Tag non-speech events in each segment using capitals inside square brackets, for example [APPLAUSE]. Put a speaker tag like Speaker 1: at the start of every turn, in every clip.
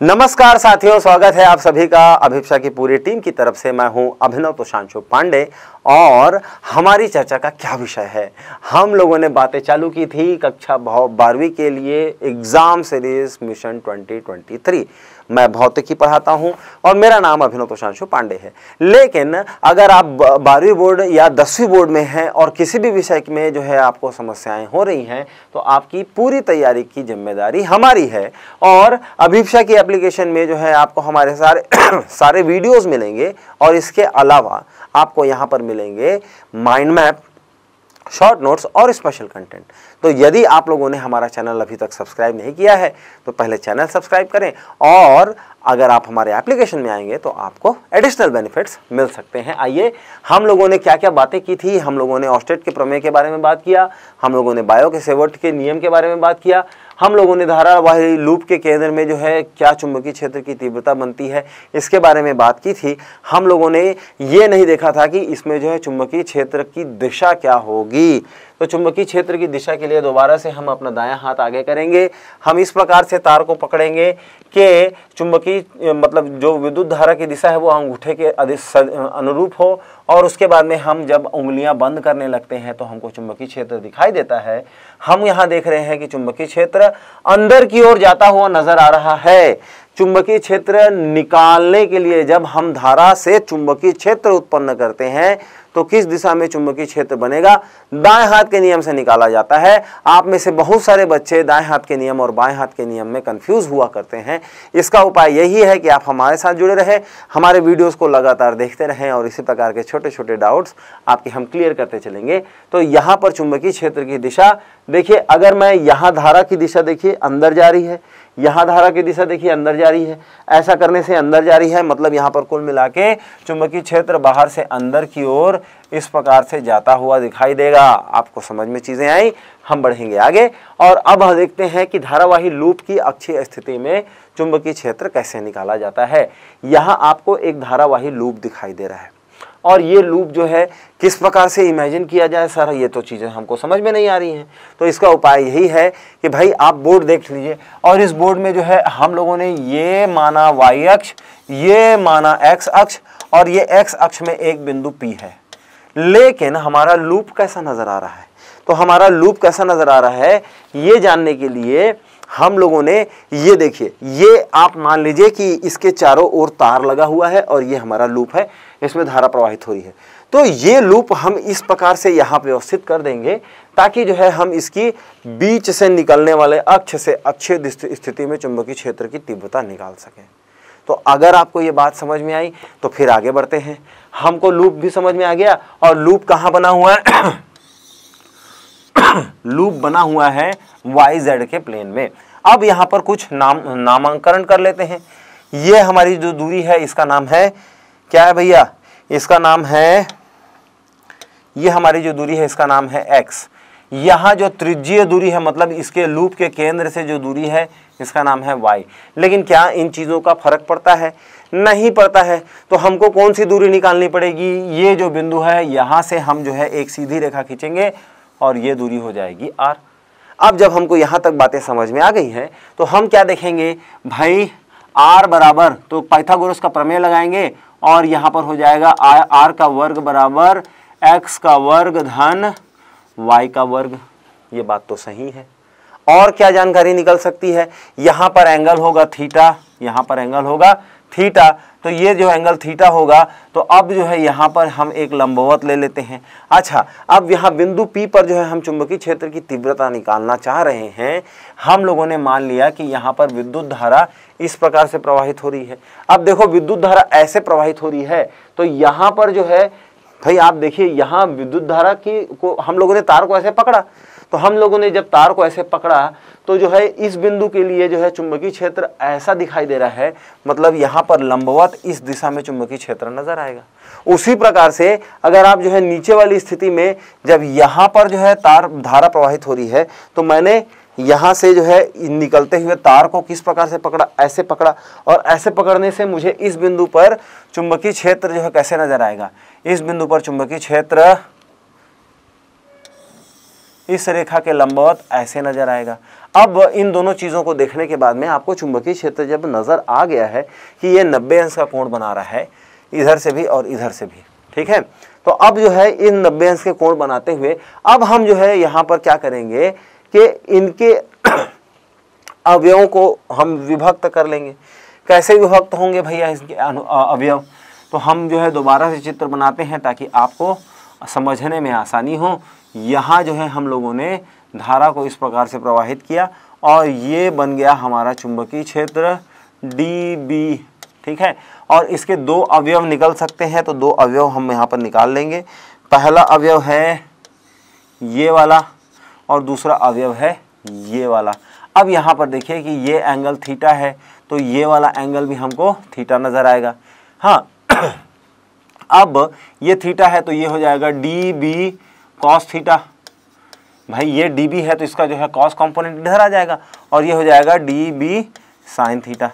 Speaker 1: नमस्कार साथियों, स्वागत है आप सभी का अभिप्सा की पूरी टीम की तरफ़ से। मैं हूँ अभिनव तुषांशु पांडे और हमारी चर्चा का क्या विषय है? हम लोगों ने बातें चालू की थी कक्षा बारहवीं के लिए एग्ज़ाम सीरीज़ मिशन 2023 मैं भौतिकी पढ़ाता हूँ और मेरा नाम अभिनव प्रशांशु पांडे है। लेकिन अगर आप बारहवीं बोर्ड या दसवीं बोर्ड में हैं और किसी भी विषय में जो है आपको समस्याएँ हो रही हैं तो आपकी पूरी तैयारी की ज़िम्मेदारी हमारी है। और अभिप्सा की एप्लीकेशन में जो है आपको हमारे सारे [COUGHS] सारे वीडियोस मिलेंगे और इसके अलावा आपको यहाँ पर मिलेंगे माइंड मैप शॉर्ट नोट्स और स्पेशल कंटेंट तो यदि आप लोगों ने हमारा चैनल अभी तक सब्सक्राइब नहीं किया है तो पहले चैनल सब्सक्राइब करें और अगर आप हमारे एप्लीकेशन में आएँगे तो आपको एडिशनल बेनिफिट्स मिल सकते हैं। आइए, हम लोगों ने क्या क्या बातें की थी? हम लोगों ने ऑस्टेट के प्रमेय के बारे में बात किया, हम लोगों ने बायो के सेवर्ट के नियम के बारे में बात किया, हम लोगों ने धारावाही लूप के केंद्र में जो है क्या चुंबकीय क्षेत्र की तीव्रता बनती है, इसके बारे में बात की थी। हम लोगों ने ये नहीं देखा था कि इसमें जो है चुंबकीय क्षेत्र की दिशा क्या होगी। तो चुंबकीय क्षेत्र की दिशा के लिए दोबारा से हम अपना दायां हाथ आगे करेंगे। हम इस प्रकार से तार को पकड़ेंगे कि चुंबकीय मतलब जो विद्युत धारा की दिशा है, वो अंगूठे के अनुरूप हो और उसके बाद में हम जब उंगलियाँ बंद करने लगते हैं तो हमको चुंबकीय क्षेत्र दिखाई देता है। हम यहाँ देख रहे हैं कि चुंबकीय क्षेत्र अंदर की ओर जाता हुआ नज़र आ रहा है। चुंबकीय क्षेत्र निकालने के लिए जब हम धारा से चुंबकीय क्षेत्र उत्पन्न करते हैं तो किस दिशा में चुंबकीय क्षेत्र बनेगा? दाएँ हाथ के नियम से निकाला जाता है। आप में से बहुत सारे बच्चे दाएँ हाथ के नियम और बाएँ हाथ के नियम में कंफ्यूज हुआ करते हैं। इसका उपाय यही है कि आप हमारे साथ जुड़े रहे, हमारे वीडियोस को लगातार देखते रहें और इसी प्रकार के छोटे छोटे डाउट्स आपके हम क्लियर करते चलेंगे। तो यहाँ पर चुंबकीय क्षेत्र की दिशा देखिए, अगर मैं यहाँ धारा की दिशा देखिए, अंदर जा रही है। यहाँ धारा की दिशा देखिए, अंदर जा रही है। ऐसा करने से अंदर जा रही है मतलब यहाँ पर कुल मिला के चुंबकीय क्षेत्र बाहर से अंदर की ओर इस प्रकार से जाता हुआ दिखाई देगा। आपको समझ में चीज़ें आई? हम बढ़ेंगे आगे। और अब हम देखते हैं कि धारावाही लूप की अक्षीय स्थिति में चुंबकीय क्षेत्र कैसे निकाला जाता है। यहाँ आपको एक धारावाही लूप दिखाई दे रहा है। और ये लूप जो है, किस प्रकार से इमेजिन किया जाए, सर ये तो चीज़ें हमको समझ में नहीं आ रही हैं। तो इसका उपाय यही है कि भाई आप बोर्ड देख लीजिए। और इस बोर्ड में जो है, हम लोगों ने ये माना वाई अक्ष, ये माना एक्स अक्ष, और ये एक्स अक्ष में एक बिंदु पी है। लेकिन हमारा लूप कैसा नज़र आ रहा है? तो हमारा लूप कैसा नज़र आ रहा है, ये जानने के लिए हम लोगों ने ये देखिए, ये आप मान लीजिए कि इसके चारों ओर तार लगा हुआ है और ये हमारा लूप है, इसमें धारा प्रवाहित हो रही है। तो ये लूप हम इस प्रकार से यहाँ व्यवस्थित कर देंगे ताकि जो है हम इसकी बीच से निकलने वाले अक्ष से अच्छे स्थिति में चुंबकीय क्षेत्र की तीव्रता निकाल सकें। तो अगर आपको ये बात समझ में आई तो फिर आगे बढ़ते हैं। हमको लूप भी समझ में आ गया और लूप कहाँ बना हुआ है? लूप बना हुआ है वाई जेड के प्लेन में। अब यहाँ पर कुछ नाम नामांकन कर लेते हैं। ये हमारी जो दूरी है, इसका नाम है, क्या है भैया? इसका नाम है, ये हमारी जो दूरी है, इसका नाम है एक्स यहाँ जो त्रिज्यीय दूरी है मतलब इसके लूप के केंद्र से जो दूरी है, इसका नाम है वाई लेकिन क्या इन चीज़ों का फ़र्क पड़ता है? नहीं पड़ता है। तो हमको कौन सी दूरी निकालनी पड़ेगी? ये जो बिंदु है, यहाँ से हम जो है एक सीधी रेखा खींचेंगे। और ये दूरी हो जाएगी आर अब जब हमको यहाँ तक बातें समझ में आ गई हैं तो हम क्या देखेंगे? भाई आर बराबर तो पाइथागोरस का प्रमेय लगाएँगे और यहाँ पर हो जाएगा आर का वर्ग बराबर एक्स का वर्ग धन वाई का वर्ग। ये बात तो सही है। और क्या जानकारी निकल सकती है? यहाँ पर एंगल होगा थीटा यहाँ पर एंगल होगा थीटा तो ये जो एंगल थीटा होगा तो अब जो है यहाँ पर हम एक लंबवत ले लेते हैं। अच्छा अब यहाँ बिंदु P पर जो है हम चुंबकीय क्षेत्र की तीव्रता निकालना चाह रहे हैं। हम लोगों ने मान लिया कि यहाँ पर विद्युत धारा इस प्रकार से प्रवाहित हो रही है। अब देखो, विद्युत धारा ऐसे प्रवाहित हो रही है तो यहाँ पर जो है, भाई आप देखिए, यहाँ विद्युत धारा की को हम लोगों ने तार को ऐसे पकड़ा। तो हम लोगों ने जब तार को ऐसे पकड़ा तो जो है इस बिंदु के लिए जो है चुंबकीय क्षेत्र ऐसा दिखाई दे रहा है मतलब यहाँ पर लंबवत इस दिशा में चुंबकीय क्षेत्र नज़र आएगा। उसी प्रकार से अगर आप जो है नीचे वाली स्थिति में जब यहाँ पर जो है तार धारा प्रवाहित हो रही है तो मैंने यहाँ से जो है निकलते हुए तार को किस प्रकार से पकड़ा, ऐसे पकड़ा और ऐसे पकड़ने से मुझे इस बिंदु पर चुंबकीय क्षेत्र जो है कैसे नज़र आएगा? इस बिंदु पर चुंबकीय क्षेत्र इस रेखा के लंबवत ऐसे नज़र आएगा। अब इन दोनों चीज़ों को देखने के बाद में आपको चुंबकीय क्षेत्र जब नज़र आ गया है कि ये नब्बे अंश का कोण बना रहा है, इधर से भी और इधर से भी, ठीक है? तो अब जो है इन नब्बे अंश के कोण बनाते हुए, अब हम जो है यहाँ पर क्या करेंगे कि इनके [CLEARS THROAT] अवयवों को हम विभक्त कर लेंगे। कैसे विभक्त होंगे भैया इसके अवयव? तो हम जो है दोबारा से चित्र बनाते हैं ताकि आपको समझने में आसानी हो। यहाँ जो है हम लोगों ने धारा को इस प्रकार से प्रवाहित किया और ये बन गया हमारा चुंबकीय क्षेत्र डी बी ठीक है? और इसके दो अवयव निकल सकते हैं तो दो अवयव हम यहाँ पर निकाल लेंगे। पहला अवयव है ये वाला और दूसरा अवयव है ये वाला। अब यहाँ पर देखिए कि ये एंगल थीटा है तो ये वाला एंगल भी हमको थीटा नज़र आएगा। हाँ [CLEARS THROAT] अब ये थीटा है तो ये हो जाएगा डी बी कॉस थीटा भाई ये डी बी है तो इसका जो है कॉस कंपोनेंट इधर आ जाएगा और ये हो जाएगा डी बी साइन थीटा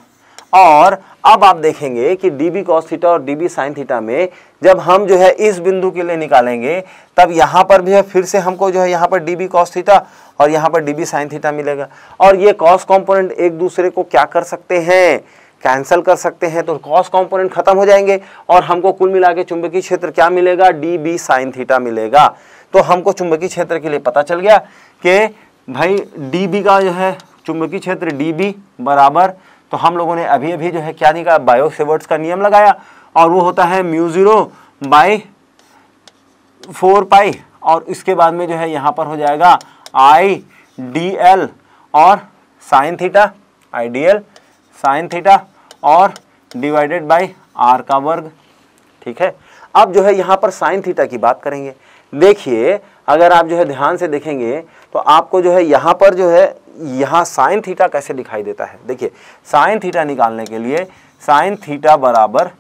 Speaker 1: और अब आप देखेंगे कि डी बी कॉस थीटा और डी बी साइन थीटा में जब हम जो है इस बिंदु के लिए निकालेंगे, तब यहाँ पर भी है, फिर से हमको जो है यहाँ पर डी बी कॉस थीटा और यहाँ पर डी बी साइन थीटा मिलेगा। और ये कॉस कंपोनेंट एक दूसरे को क्या कर सकते हैं? कैंसिल कर सकते हैं तो कॉस कंपोनेंट खत्म हो जाएँगे और हमको कुल मिला के चुंबकीय क्षेत्र क्या मिलेगा? डी बी साइन थीटा मिलेगा। तो हमको चुंबकीय क्षेत्र के लिए पता चल गया कि भाई डी का जो है, चुंबकीय क्षेत्र डी बराबर तो हम लोगों ने अभी अभी जो है क्या निकाला बायो सेवर्ट्स का नियम लगाया और वो होता है mu zero by four pi और इसके बाद में जो है यहाँ पर हो जाएगा आई डी एल और sine theta I D L sine theta और डिवाइडेड बाई आर का वर्ग, ठीक है? अब जो है यहाँ पर साइन थीटा की बात करेंगे। देखिए, अगर आप जो है ध्यान से देखेंगे तो आपको जो है यहाँ पर जो है, यहाँ साइन थीटा कैसे दिखाई देता है? देखिए, साइन थीटा निकालने के लिए साइन थीटा बराबर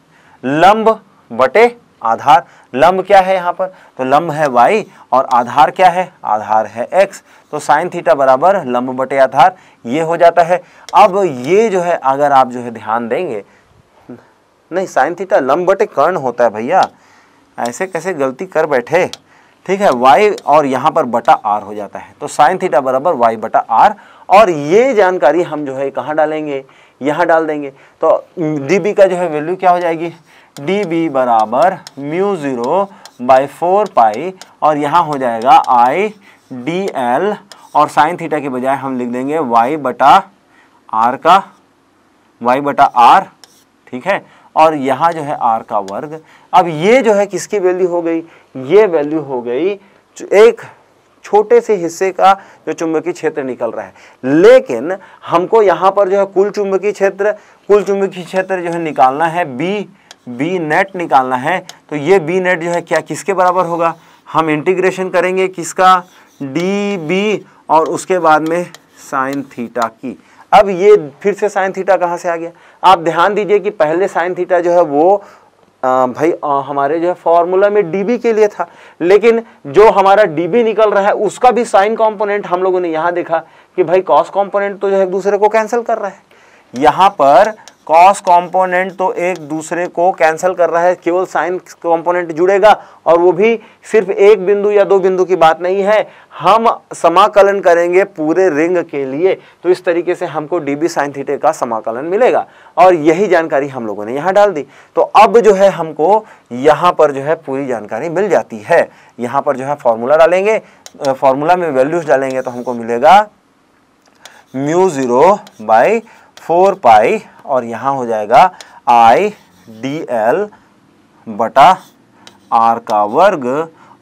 Speaker 1: लंब बटे आधार। लंब क्या है यहाँ पर? तो लंब है वाई और आधार क्या है? आधार है एक्स तो साइन थीटा बराबर लंब बटे आधार, ये हो जाता है। अब ये जो है, अगर आप जो है ध्यान देंगे, नहीं, साइन थीटा लंब बटे कर्ण होता है भैया। ऐसे कैसे गलती कर बैठे? ठीक है, y और यहाँ पर बटा आर हो जाता है। तो साइन थीटा बराबर वाई बटा आर और ये जानकारी हम जो है कहाँ डालेंगे? यहाँ डाल देंगे। तो डी का जो है वैल्यू क्या हो जाएगी? बी बराबर mu zero by four pi और यहाँ हो जाएगा आई डी एल और साइन थीटा के बजाय हम लिख देंगे वाई बटा आर का वाई बटा आर ठीक है? और यहाँ जो है आर का वर्ग। अब ये जो है किसकी वैल्यू हो गई? ये वैल्यू हो गई एक छोटे से हिस्से का जो चुंबकीय क्षेत्र निकल रहा है। लेकिन हमको यहाँ पर जो है कुल चुंबकीय क्षेत्र, कुल चुंबकीय क्षेत्र जो है निकालना है। बी बी नेट निकालना है। तो ये बी नेट जो है क्या किसके बराबर होगा? हम इंटीग्रेशन करेंगे किसका? डी बी और उसके बाद में साइन थीटा की। अब ये फिर से साइन थीटा कहाँ से आ गया? आप ध्यान दीजिए कि पहले साइन थीटा जो है वो आ, भाई आ, हमारे जो है फॉर्मूला में डीबी के लिए था। लेकिन जो हमारा डीबी निकल रहा है उसका भी साइन कंपोनेंट हम लोगों ने यहाँ देखा कि भाई कॉस कंपोनेंट तो जो है एक दूसरे को कैंसिल कर रहा है। यहाँ पर कॉस कंपोनेंट तो एक दूसरे को कैंसिल कर रहा है, केवल साइन कंपोनेंट जुड़ेगा और वो भी सिर्फ़ एक बिंदु या दो बिंदु की बात नहीं है। हम समाकलन करेंगे पूरे रिंग के लिए तो इस तरीके से हमको डी बी साइन थीटे का समाकलन मिलेगा। और यही जानकारी हम लोगों ने यहाँ डाल दी। तो अब जो है हमको यहाँ पर जो है पूरी जानकारी मिल जाती है। यहाँ पर जो है फॉर्मूला डालेंगे फॉर्मूला में वैल्यूज़ डालेंगे तो हमको मिलेगा mu zero by four pi और यहाँ हो जाएगा आई डी एल बटा आर का वर्ग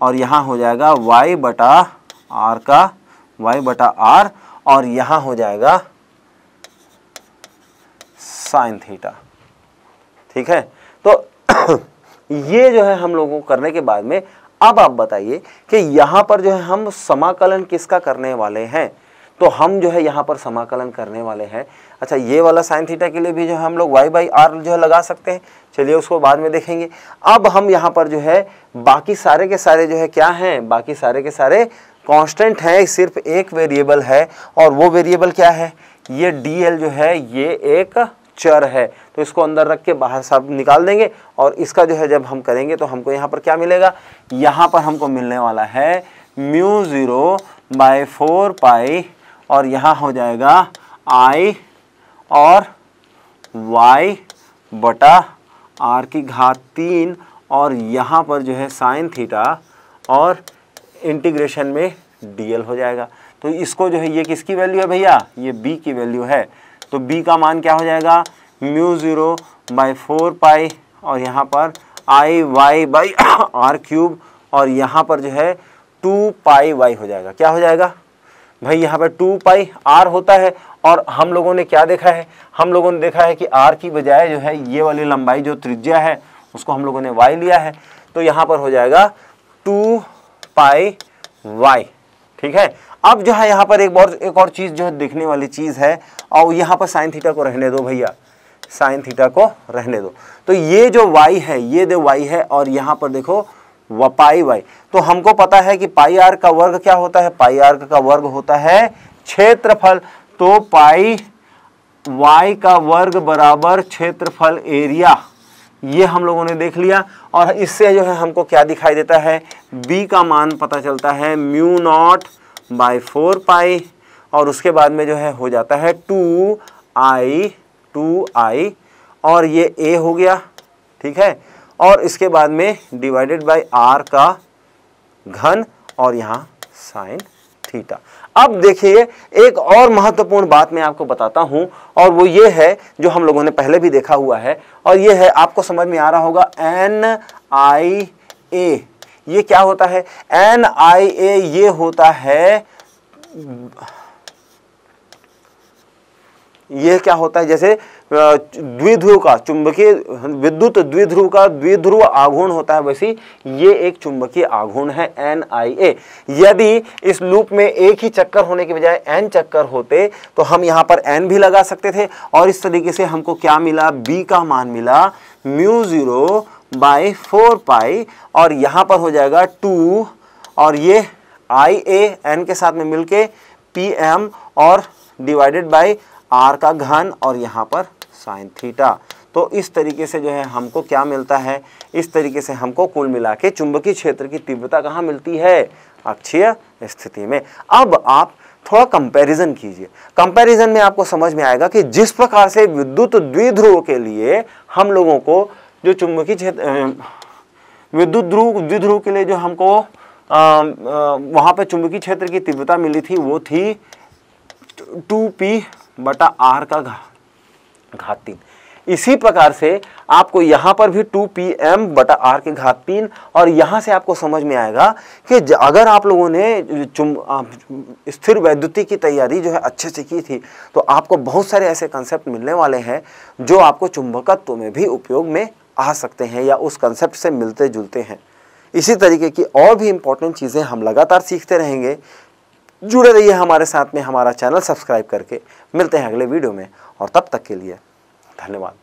Speaker 1: और यहाँ हो जाएगा वाई बटा आर का, वाई बटा आर और यहाँ हो जाएगा साइन थीटा। ठीक है? तो [CLEARS THROAT] ये जो है हम लोगों को करने के बाद में, अब आप बताइए कि यहाँ पर जो है हम समाकलन किसका करने वाले हैं? तो हम जो है यहाँ पर समाकलन करने वाले हैं। अच्छा ये वाला साइन थीटा के लिए भी जो है हम लोग वाई बाई आर जो है लगा सकते हैं। चलिए उसको बाद में देखेंगे। अब हम यहाँ पर जो है बाकी सारे के सारे जो है क्या हैं? बाकी सारे के सारे कांस्टेंट हैं सिर्फ़ एक वेरिएबल है। और वो वेरिएबल क्या है? ये डी एल जो है, ये एक चर है। तो इसको अंदर रख के बाहर सब निकाल देंगे। और इसका जो है जब हम करेंगे तो हमको यहाँ पर क्या मिलेगा? यहाँ पर हमको मिलने वाला है mu zero by four pi और यहाँ हो जाएगा आई और वाई बटा आर की घात तीन और यहाँ पर जो है साइन थीटा और इंटीग्रेशन में डीएल हो जाएगा। तो इसको जो है ये किसकी वैल्यू है भैया? ये बी की वैल्यू है। तो बी का मान क्या हो जाएगा? Mu zero by four pi और यहाँ पर I Y by [COUGHS] R cube और यहाँ पर जो है टू पाई वाई हो जाएगा। क्या हो जाएगा? भाई, यहाँ पर टू पाई आर होता है और हम लोगों ने क्या देखा है? हम लोगों ने देखा है कि आर की बजाय जो है ये वाली लंबाई जो त्रिज्या है, उसको हम लोगों ने वाई लिया है। तो यहाँ पर हो जाएगा टू पाई वाई, ठीक है? अब जो है यहाँ पर एक और एक और चीज़ जो है देखने वाली चीज़ है, और यहाँ पर साइन थीटा को रहने दो भैया। साइन थीटा को रहने दो। तो ये जो वाई है, ये जो वाई है, और यहाँ पर देखो व पाई वाई। तो हमको पता है कि पाई आर का वर्ग क्या होता है? पाई आर का वर्ग होता है क्षेत्रफल। तो पाई वाई का वर्ग बराबर क्षेत्रफल एरिया, ये हम लोगों ने देख लिया। और इससे जो है हमको क्या दिखाई देता है? बी का मान पता चलता है mu not by four pi, और उसके बाद में जो है हो जाता है टू आई टू आई, और ये ए हो गया, ठीक है? और इसके बाद में डिवाइडेड बाय आर का घन और यहाँ साइन थीटा अब देखिए, एक और महत्वपूर्ण बात मैं आपको बताता हूँ और वो ये है जो हम लोगों ने पहले भी देखा हुआ है और ये है, आपको समझ में आ रहा होगा एन आई ए ये क्या होता है? एन आई ए ये होता है ये क्या होता है? जैसे द्विध्रुव का चुंबकीय, विद्युत द्विध्रुव का द्विध्रुव आघूर्ण होता है वैसे ये एक चुंबकीय आघूर्ण है एन आई ए यदि इस लूप में एक ही चक्कर होने के बजाय एन चक्कर होते तो हम यहाँ पर एन भी लगा सकते थे, और इस तरीके से हमको क्या मिला? बी का मान मिला mu zero by four pi, और यहाँ पर हो जाएगा टू, और ये आई ए एन के साथ में मिलके पी एम और डिवाइडेड बाई आर का घन और यहाँ पर साइन थीटा। तो इस तरीके से जो है हमको क्या मिलता है? इस तरीके से हमको कुल मिला के चुंबकीय क्षेत्र की तीव्रता कहाँ मिलती है? अक्षीय स्थिति में। अब आप थोड़ा कंपैरिजन कीजिए। कंपैरिजन में आपको समझ में आएगा कि जिस प्रकार से विद्युत द्विध्रुव के लिए हम लोगों को जो चुंबकीय क्षेत्र विद्युत ध्रुव, द्विध्रुव के लिए जो हमको वहाँ पर चुंबकीय क्षेत्र की तीव्रता मिली थी, वो थी टू पी बटा आर का घात तीन इसी प्रकार से आपको यहाँ पर भी टू पी एम बटा आर के घात तीन और यहाँ से आपको समझ में आएगा कि अगर आप लोगों ने चुम स्थिर वैद्युति की तैयारी जो है अच्छे से की थी तो आपको बहुत सारे ऐसे कंसेप्ट मिलने वाले हैं जो आपको चुंबकत्व में भी उपयोग में आ सकते हैं या उस कंसेप्ट से मिलते जुलते हैं। इसी तरीके की और भी इंपॉर्टेंट चीज़ें हम लगातार सीखते रहेंगे। जुड़े रहिए हमारे साथ में, हमारा चैनल सब्सक्राइब करके। मिलते हैं अगले वीडियो में, और तब तक के लिए धन्यवाद।